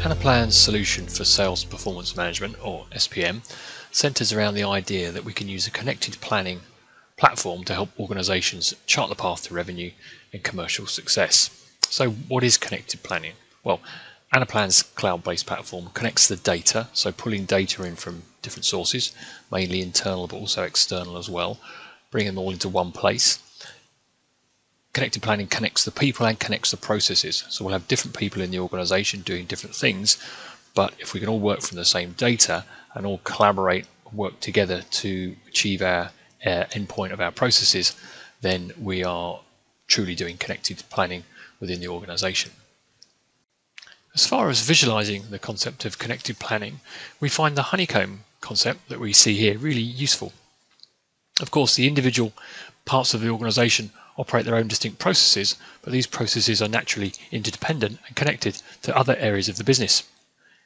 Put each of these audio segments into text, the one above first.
Anaplan's solution for sales performance management, or SPM, centers around the idea that we can use a connected planning platform to help organizations chart the path to revenue and commercial success. So, what is connected planning? Well, Anaplan's cloud-based platform connects the data, so pulling data in from different sources, mainly internal but also external as well, bringing them all into one place. Connected planning connects the people and connects the processes. So we'll have different people in the organization doing different things, but if we can all work from the same data and all collaborate, work together to achieve our uh, endpoint of our processes, then we are truly doing connected planning within the organization. As far as visualizing the concept of connected planning, we find the honeycomb concept that we see here really useful. Of course, the individual parts of the organization operate their own distinct processes, but these processes are naturally interdependent and connected to other areas of the business.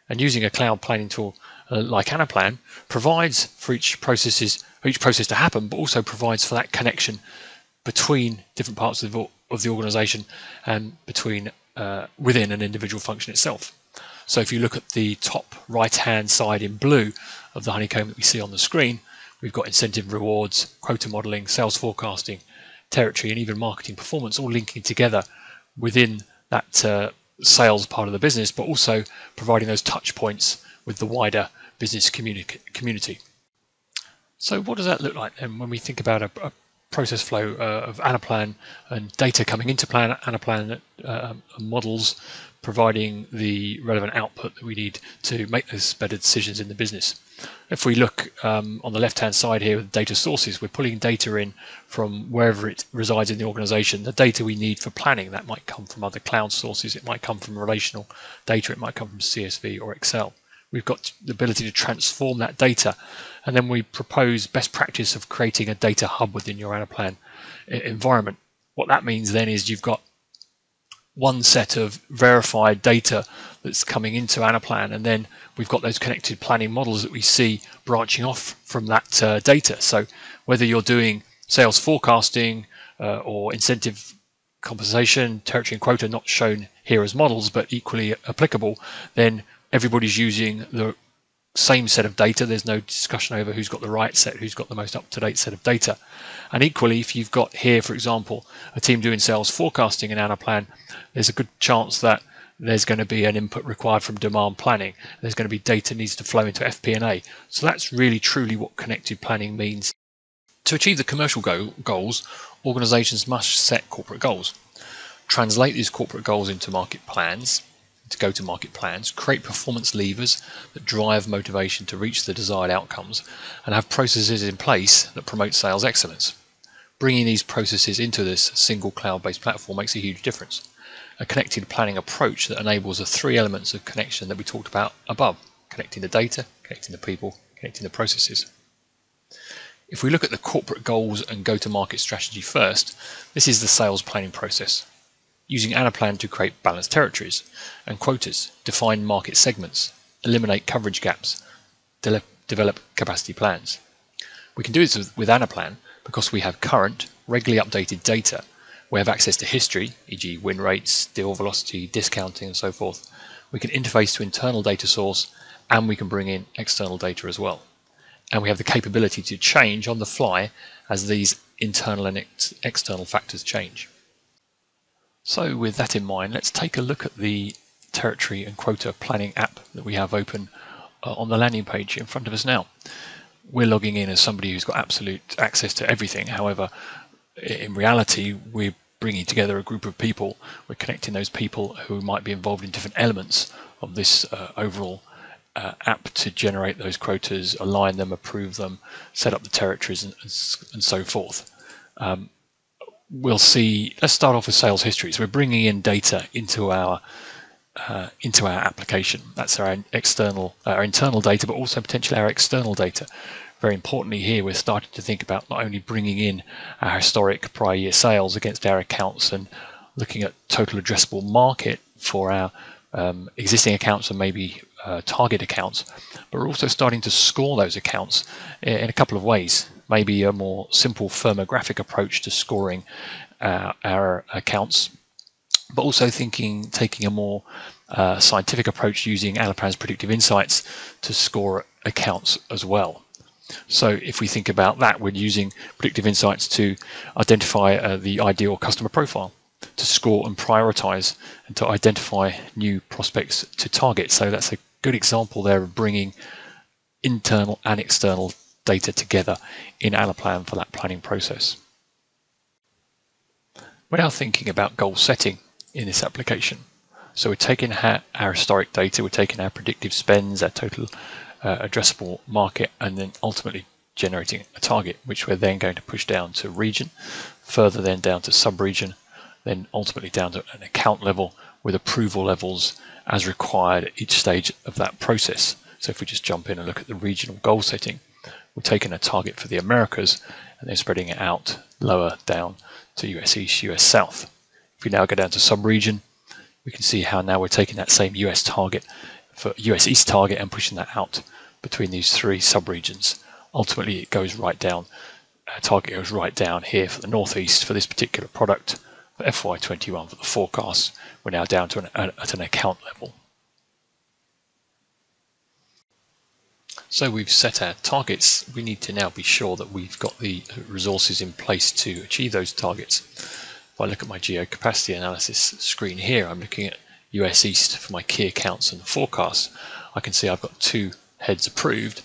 And using a cloud planning tool uh, like Anaplan provides for each processes each process to happen, but also provides for that connection between different parts of the, of the organization and between uh, within an individual function itself. So if you look at the top right hand side in blue of the honeycomb that we see on the screen, we've got incentive rewards, quota modeling, sales forecasting, territory, and even marketing performance all linking together within that uh, sales part of the business, but also providing those touch points with the wider business communi- community. So, what does that look like then when we think about a, a process flow uh, of Anaplan and data coming into plan Anaplan uh, models, providing the relevant output that we need to make those better decisions in the business. If we look um, on the left-hand side here with data sources, we're pulling data in from wherever it resides in the organization. The data we need for planning, that might come from other cloud sources, it might come from relational data, it might come from CSV or Excel. We've got the ability to transform that data and then we propose best practice of creating a data hub within your Anaplan environment. What that means then is you've got one set of verified data that's coming into Anaplan, and then we've got those connected planning models that we see branching off from that uh, data. So whether you're doing sales forecasting uh, or incentive compensation, territory and quota not shown here as models, but equally applicable, then everybody's using the same set of data. There's no discussion over who's got the right set, who's got the most up-to-date set of data. And equally, if you've got here, for example, a team doing sales forecasting in Anaplan, there's a good chance that there's going to be an input required from demand planning. There's going to be data needs to flow into FP&A. So that's really truly what connected planning means. To achieve the commercial go- goals, organizations must set corporate goals, translate these corporate goals into market plans, to go to market plans, create performance levers that drive motivation to reach the desired outcomes, and have processes in place that promote sales excellence. Bringing these processes into this single cloud based platform makes a huge difference. A connected planning approach that enables the three elements of connection that we talked about above connecting the data, connecting the people, connecting the processes. If we look at the corporate goals and go to market strategy first, this is the sales planning process using Anaplan to create balanced territories and quotas, define market segments, eliminate coverage gaps, de develop capacity plans. We can do this with, Anaplan because we have current, regularly updated data. We have access to history, e.g. win rates, deal velocity, discounting and so forth. We can interface to internal data source and we can bring in external data as well. And we have the capability to change on the fly as these internal and ex external factors change. So with that in mind, let's take a look at the territory and quota planning app that we have open uh, on the landing page in front of us now. We're logging in as somebody who's got absolute access to everything. However, in reality, we're bringing together a group of people. We're connecting those people who might be involved in different elements of this uh, overall uh, app to generate those quotas, align them, approve them, set up the territories, and, and so forth. Um, we'll see, let's start off with sales history. So we're bringing in data into our uh, into our application. That's our external, uh, our internal data, but also potentially our external data. Very importantly here, we're starting to think about not only bringing in our historic prior year sales against our accounts and looking at total addressable market for our um, existing accounts and maybe uh, target accounts, but we're also starting to score those accounts in, in a couple of ways maybe a more simple firmographic approach to scoring uh, our accounts, but also thinking taking a more uh, scientific approach using Anaplan's predictive insights to score accounts as well. So if we think about that, we're using predictive insights to identify uh, the ideal customer profile, to score and prioritize, and to identify new prospects to target. So that's a good example there of bringing internal and external data together in Anaplan for that planning process. We're now thinking about goal setting in this application. So we're taking our, historic data, we're taking our predictive spends, our total uh, addressable market, and then ultimately generating a target, which we're then going to push down to region, further then down to sub-region, then ultimately down to an account level with approval levels as required at each stage of that process. So if we just jump in and look at the regional goal setting, we're taking a target for the Americas and then spreading it out lower down to US East, US South. If we now go down to sub-region, we can see how now we're taking that same US target for US East target and pushing that out between these three sub-regions. Ultimately, it goes right down, uh, target goes right down here for the Northeast for this particular product. For FY21 for the forecast, we're now down to an, at an account level. So we've set our targets. We need to now be sure that we've got the resources in place to achieve those targets. If I look at my geo capacity analysis screen here, I'm looking at US East for my key accounts and forecast. I can see I've got two heads approved,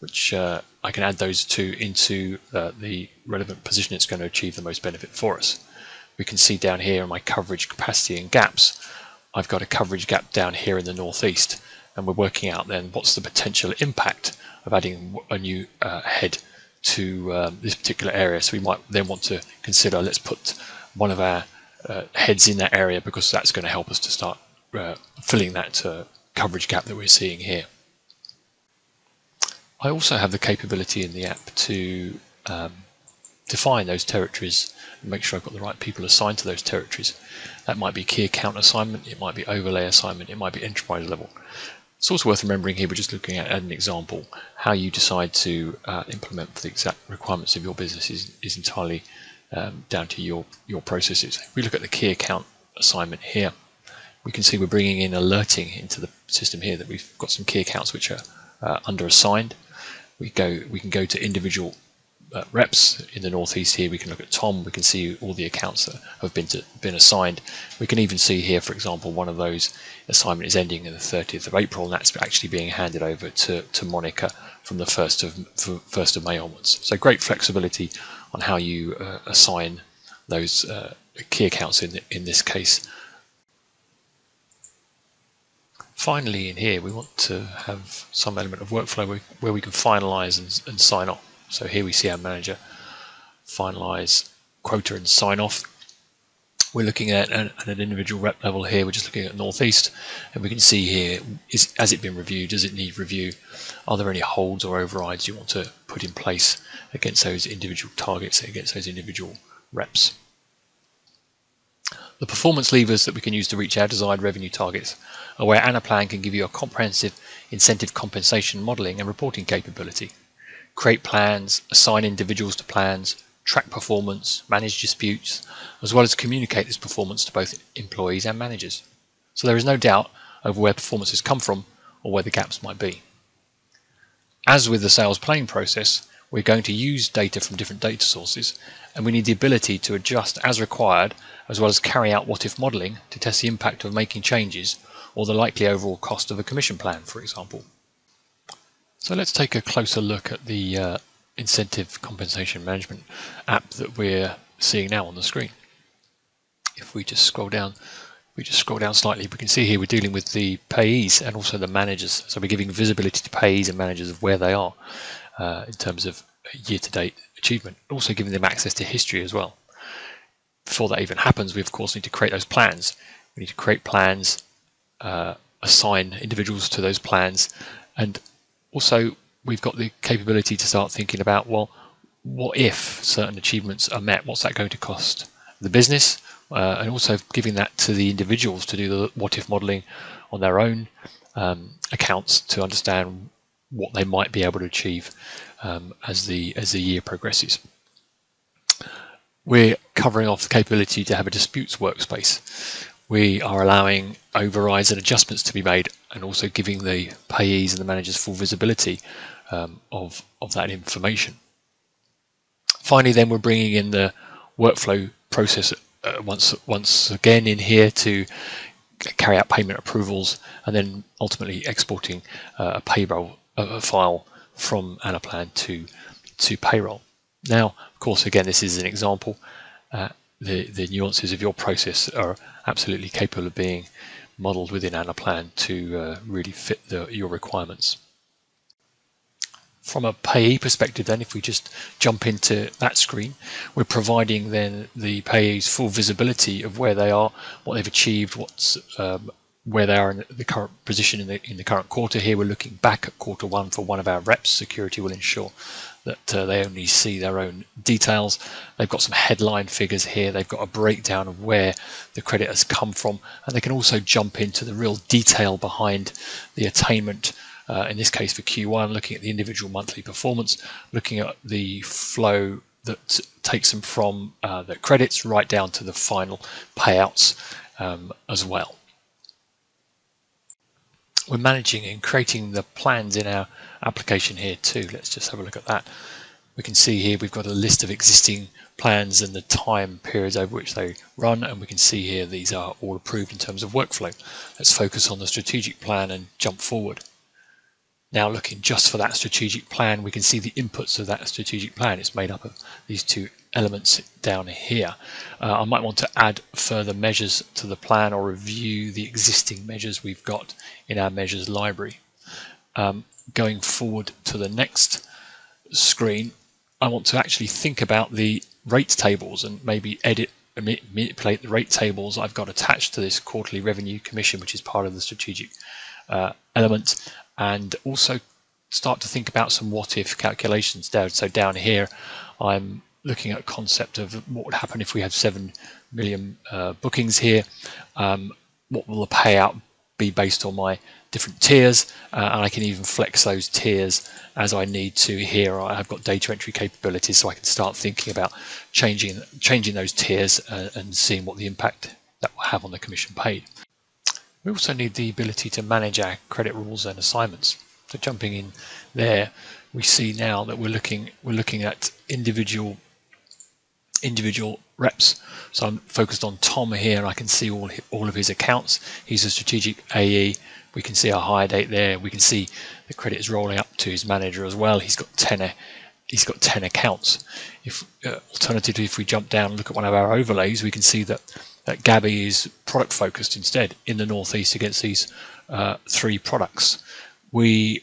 which uh, I can add those two into uh, the relevant position it's going to achieve the most benefit for us. We can see down here in my coverage capacity and gaps, I've got a coverage gap down here in the northeast and we're working out then what's the potential impact of adding a new uh, head to um, this particular area. So we might then want to consider let's put one of our uh, heads in that area because that's going to help us to start uh, filling that uh, coverage gap that we're seeing here. I also have the capability in the app to um, define those territories and make sure I've got the right people assigned to those territories. That might be key account assignment, it might be overlay assignment, it might be enterprise level. It's also worth remembering here, we're just looking at an example, how you decide to uh, implement the exact requirements of your business is, is entirely um, down to your, your processes. If we look at the key account assignment here, we can see we're bringing in alerting into the system here that we've got some key accounts which are uh, under assigned. We go, we can go to individual uh, reps in the northeast here. We can look at Tom. We can see all the accounts that have been to, been assigned. We can even see here for example one of those assignment is ending on the 30th of April and that's actually being handed over to, to Monica from the 1st of 1st of May onwards. So great flexibility on how you uh, assign those uh, key accounts in in this case. Finally in here we want to have some element of workflow where we can finalize and, and sign off so here we see our manager finalize quota and sign off. We're looking at an, an individual rep level here. We're just looking at Northeast, and we can see here is has it been reviewed? Does it need review? Are there any holds or overrides you want to put in place against those individual targets, against those individual reps? The performance levers that we can use to reach our desired revenue targets are where Anaplan can give you a comprehensive incentive compensation modeling and reporting capability create plans, assign individuals to plans, track performance, manage disputes, as well as communicate this performance to both employees and managers. So there is no doubt over where performance has come from or where the gaps might be. As with the sales planning process, we're going to use data from different data sources and we need the ability to adjust as required as well as carry out what if modeling to test the impact of making changes or the likely overall cost of a commission plan, for example. So let's take a closer look at the uh, incentive compensation management app that we're seeing now on the screen. If we just scroll down, we just scroll down slightly, we can see here we're dealing with the payees and also the managers. So we're giving visibility to payees and managers of where they are uh, in terms of year-to-date achievement, also giving them access to history as well. Before that even happens, we of course need to create those plans. We need to create plans, uh, assign individuals to those plans, and also we've got the capability to start thinking about well what if certain achievements are met what's that going to cost the business uh, and also giving that to the individuals to do the what if modeling on their own um, accounts to understand what they might be able to achieve um, as the as the year progresses. We're covering off the capability to have a disputes workspace. We are allowing overrides and adjustments to be made and also giving the payees and the managers full visibility um, of, of that information. Finally, then we're bringing in the workflow process uh, once once again in here to carry out payment approvals and then ultimately exporting uh, a payroll uh, file from Anaplan to to payroll. Now, of course, again, this is an example. Uh, the, the nuances of your process are absolutely capable of being modeled within Anaplan to uh, really fit the, your requirements. From a payee perspective, then, if we just jump into that screen, we're providing then the payees full visibility of where they are, what they've achieved, what's um, where they are in the current position in the in the current quarter. Here, we're looking back at quarter one for one of our reps. Security will ensure that uh, they only see their own details. They've got some headline figures here. They've got a breakdown of where the credit has come from, and they can also jump into the real detail behind the attainment uh, in this case for Q1, looking at the individual monthly performance, looking at the flow that takes them from uh, the credits right down to the final payouts um, as well. We're managing and creating the plans in our application here too. Let's just have a look at that. We can see here we've got a list of existing plans and the time periods over which they run and we can see here these are all approved in terms of workflow. Let's focus on the strategic plan and jump forward. Now looking just for that strategic plan, we can see the inputs of that strategic plan. It's made up of these two elements down here. Uh, I might want to add further measures to the plan or review the existing measures we've got in our measures library. Um, going forward to the next screen, I want to actually think about the rate tables and maybe edit manipulate the rate tables I've got attached to this quarterly revenue commission, which is part of the strategic uh, element, and also start to think about some what if calculations down. So down here, I'm looking at a concept of what would happen if we had 7 million uh, bookings here. Um, what will the payout be based on my different tiers? Uh, and I can even flex those tiers as I need to here. I've got data entry capabilities so I can start thinking about changing changing those tiers uh, and seeing what the impact that will have on the commission paid. We also need the ability to manage our credit rules and assignments. So jumping in there, we see now that we're looking we're looking at individual individual reps. So I'm focused on Tom here. And I can see all all of his accounts. He's a strategic AE. We can see our hire date there. We can see the credit is rolling up to his manager as well. He's got 10 he's got 10 accounts. If uh, alternatively, if we jump down and look at one of our overlays, we can see that that Gabby is product focused instead in the Northeast against these uh, three products. We,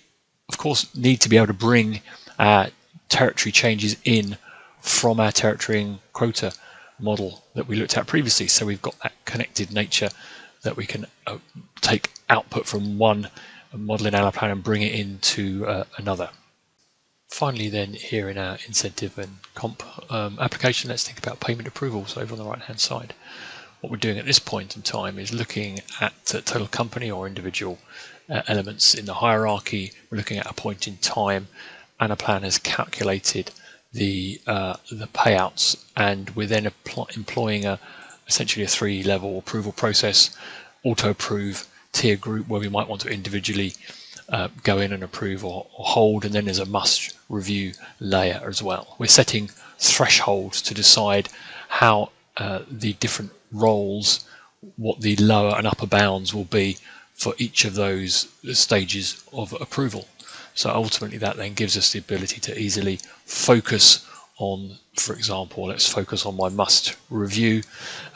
of course, need to be able to bring our territory changes in from our territory and quota model that we looked at previously. So we've got that connected nature that we can uh, take output from one model in Anaplan and bring it into uh, another. Finally then here in our incentive and comp um, application, let's think about payment approvals over on the right hand side what we're doing at this point in time is looking at total company or individual uh, elements in the hierarchy. We're looking at a point in time. and a plan has calculated the uh, the payouts, and we're then employing a essentially a three-level approval process: auto approve, tier group, where we might want to individually uh, go in and approve or, or, hold, and then there's a must review layer as well. We're setting thresholds to decide how uh, the different roles, what the lower and upper bounds will be for each of those stages of approval. So ultimately that then gives us the ability to easily focus on, for example, let's focus on my must review.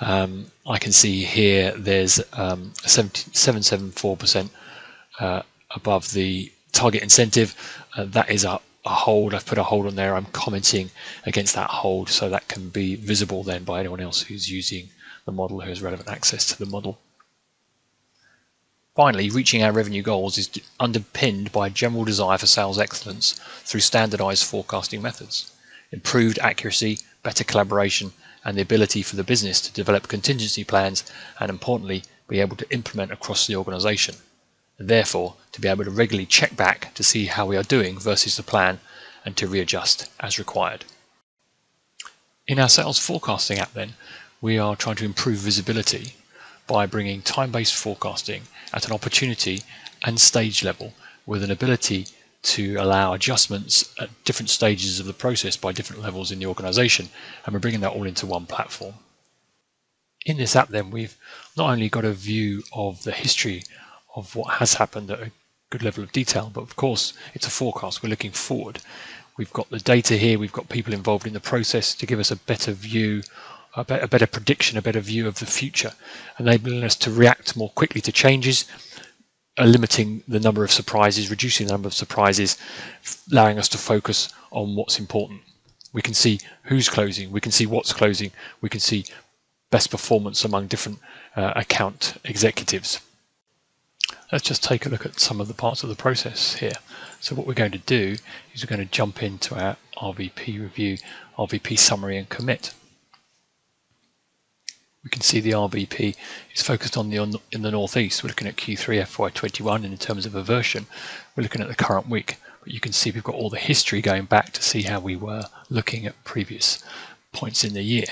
Um, I can see here there's um, 774% uh, above the target incentive. Uh, that is a, a hold. I've put a hold on there. I'm commenting against that hold so that can be visible then by anyone else who's using the model who has relevant access to the model. Finally, reaching our revenue goals is underpinned by a general desire for sales excellence through standardized forecasting methods, improved accuracy, better collaboration, and the ability for the business to develop contingency plans and, importantly, be able to implement across the organization. Therefore, to be able to regularly check back to see how we are doing versus the plan and to readjust as required. In our sales forecasting app, then, we are trying to improve visibility by bringing time-based forecasting at an opportunity and stage level with an ability to allow adjustments at different stages of the process by different levels in the organization and we're bringing that all into one platform. In this app then we've not only got a view of the history of what has happened at a good level of detail but of course it's a forecast we're looking forward we've got the data here we've got people involved in the process to give us a better view a, better prediction a better view of the future enabling us to react more quickly to changes limiting the number of surprises, reducing the number of surprises, allowing us to focus on what's important. We can see who's closing, we can see what's closing, we can see best performance among different uh, account executives. Let's just take a look at some of the parts of the process here. So what we're going to do is we're going to jump into our RVP review, RVP summary and commit we can see the RVP is focused on the in the northeast. We're looking at Q3 FY21, and in terms of a version, we're looking at the current week. But you can see we've got all the history going back to see how we were looking at previous points in the year.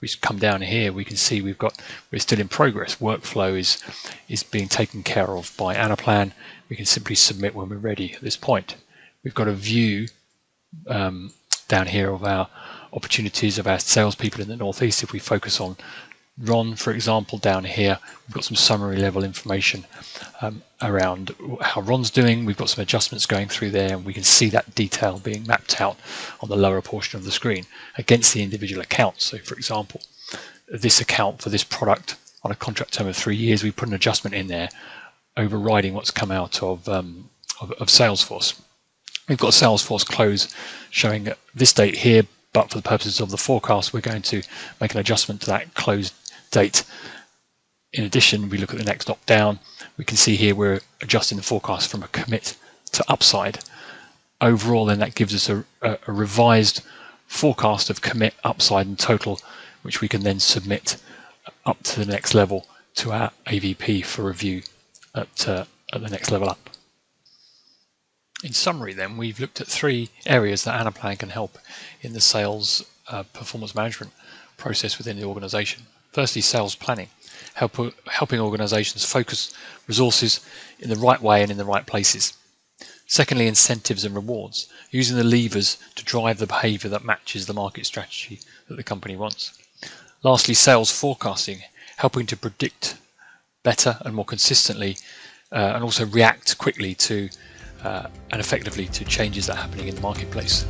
We come down here, we can see we've got we're still in progress. Workflow is is being taken care of by Anaplan. We can simply submit when we're ready at this point. We've got a view um, down here of our opportunities of our salespeople in the northeast. If we focus on Ron, for example, down here, we've got some summary level information um, around how Ron's doing. We've got some adjustments going through there, and we can see that detail being mapped out on the lower portion of the screen against the individual accounts. So, for example, this account for this product on a contract term of three years, we put an adjustment in there overriding what's come out of, um, of, of Salesforce. We've got Salesforce close showing this date here, but for the purposes of the forecast, we're going to make an adjustment to that closed date. In addition, we look at the next opt down. We can see here we're adjusting the forecast from a commit to upside. Overall, then that gives us a, a, a revised forecast of commit, upside, and total, which we can then submit up to the next level to our AVP for review at, uh, at the next level up. In summary, then, we've looked at three areas that Anaplan can help in the sales uh, performance management process within the organization. Firstly, sales planning, help, helping organizations focus resources in the right way and in the right places. Secondly, incentives and rewards, using the levers to drive the behavior that matches the market strategy that the company wants. Lastly, sales forecasting, helping to predict better and more consistently uh, and also react quickly to uh, and effectively to changes that are happening in the marketplace.